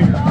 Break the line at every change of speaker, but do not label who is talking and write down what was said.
Right.